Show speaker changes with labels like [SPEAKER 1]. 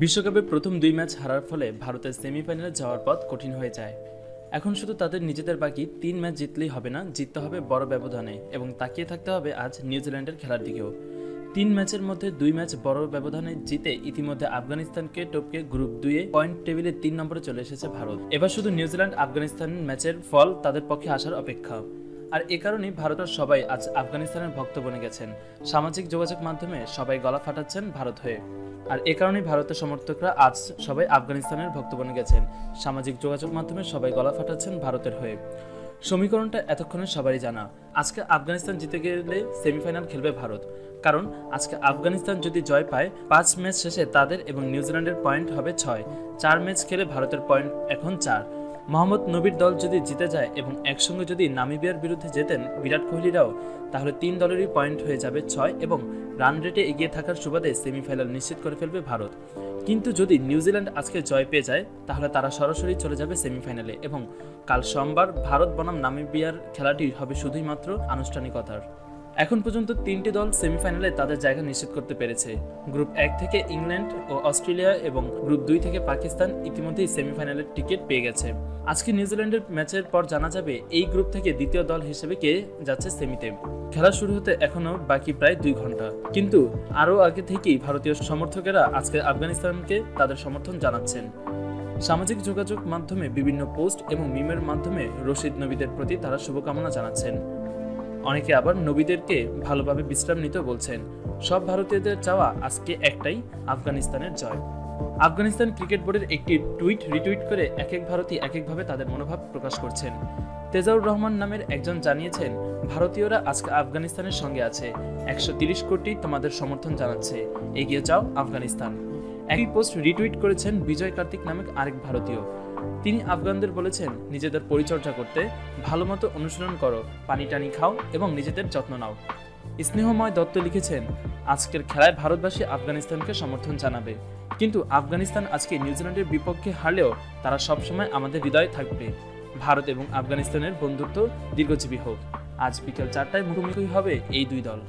[SPEAKER 1] বিশ্বকাপে প্রথম দুই ম্যাচ হারার ফলে ভারতের সেমিফাইনালে যাওয়ার পথ কঠিন হয়ে যায়। এখন শুধু তাদের নিজেদের বাকি তিন ম্যাচ জিতলেই হবে না, জিততে হবে বড় ব্যবধানে এবং তাকিয়ে থাকতে হবে আজ নিউজিল্যান্ডের খেলার দিকেও। তিন ম্যাচের মধ্যে দুই ম্যাচ বড় ব্যবধানে জিতে ইতিমধ্যে আফগানিস্তানকে টপকে গ্রুপ দুয়ে পয়েন্ট টেবিলে তিন নম্বরে চলে এসেছে ভারত। এবার শুধু নিউজিল্যান্ড আফগানিস্তান ম্যাচের ফল তাদের পক্ষে আসার অপেক্ষা। আর এ কারণেই ভারতের সবাই আজ আফগানিস্তানের ভক্ত বনে গেছেন। সামাজিক যোগাযোগ মাধ্যমে সবাই গলা ফাটাচ্ছেন ভারত হয়ে। আর এ কারণেই ভারতের সমর্থকরা আজ সবাই আফগানিস্তানের ভক্ত বনে গেছেন। সামাজিক যোগাযোগ মাধ্যমে সবাই গলা ফাটাচ্ছেন ভারতের হয়ে। সমীকরণটা এতক্ষণে সবারই জানা। আজকে আফগানিস্তান জিতে গেলে সেমিফাইনাল খেলবে ভারত। কারণ আজকে আফগানিস্তান যদি জয় পায়, পাঁচ ম্যাচ শেষে তাদের এবং নিউজিল্যান্ডের পয়েন্ট হবে ছয়। চার ম্যাচ খেলে ভারতের পয়েন্ট এখন চার। মোহাম্মদ নবীর দল যদি জিতে যায় এবং একসঙ্গে যদি নামিবিয়ার বিরুদ্ধে জেতেন বিরাট কোহলিরাও, তাহলে তিন দলেরই পয়েন্ট হয়ে যাবে ছয় এবং রান রেটে এগিয়ে থাকার সুবাদে সেমিফাইনাল নিশ্চিত করে ফেলবে ভারত। কিন্তু যদি নিউজিল্যান্ড আজকে জয় পেয়ে যায়, তাহলে তারা সরাসরি চলে যাবে সেমিফাইনালে এবং কাল সোমবার ভারত বনাম নামিবিয়ার খেলাটি হবে শুধুই মাত্র আনুষ্ঠানিকতার। এখন পর্যন্ত তিনটি দল সেমিফাইনালে তাদের জায়গা নিশ্চিত করতে পেরেছে। গ্রুপ এক থেকে ইংল্যান্ড ও অস্ট্রেলিয়া এবং গ্রুপ দুই থেকে পাকিস্তান ইতিমধ্যেই সেমিফাইনালের টিকিট পেয়ে গেছে। আজকে নিউজিল্যান্ডের ম্যাচের পর জানা যাবে এই গ্রুপ থেকে দ্বিতীয় দল হিসেবে কে যাচ্ছে সেমিতে। খেলা শুরু হতে এখনও বাকি প্রায় দুই ঘণ্টা। কিন্তু আরও আগে থেকেই ভারতীয় সমর্থকেরা আজকে আফগানিস্তানকে তাদের সমর্থন জানাচ্ছেন। সামাজিক যোগাযোগ মাধ্যমে বিভিন্ন পোস্ট এবং মিমের মাধ্যমে রশিদ নবীদের প্রতি তারা শুভকামনা জানাচ্ছেন। অনেকে আবার নবীদেরকে ভালোভাবে বিশ্রাম নিতে বলছেন। সব ভারতীয়দের চাওয়া আজকে একটাই, আফগানিস্তানের জয়। আফগানিস্তান ক্রিকেট বোর্ডের একটি টুইট রিটুইট করে এক এক ভারতী এক একভাবে তাদের মনোভাব প্রকাশ করছেন। তেজাউর রহমান নামের একজন জানিয়েছেন, ভারতীয়রা আজকে আফগানিস্তানের সঙ্গে আছে। একশো তিরিশ কোটি তোমাদের সমর্থন জানাচ্ছে। এগিয়ে যাও আফগানিস্তান। একই পোস্ট রিটুইট করেছেন বিজয় কার্তিক নামক আরেক ভারতীয়। তিনি আফগানদের বলেছেন, নিজেদের পরিচর্যা করতে ভালো মতো অনুসরণ করো, পানি টানি খাও এবং নিজেদের যত্ন নাও। স্নেহময় দত্ত লিখেছেন, আজকের খেলায় ভারতবাসী আফগানিস্তানকে সমর্থন জানাবে। কিন্তু আফগানিস্তান আজকে নিউজিল্যান্ডের বিপক্ষে হারলেও তারা সবসময় আমাদের হৃদয়ে থাকবে। ভারত এবং আফগানিস্তানের বন্ধুত্ব দীর্ঘজীবী হোক। আজ বিকেল চারটায় মুখোমুখি হবে এই দুই দল।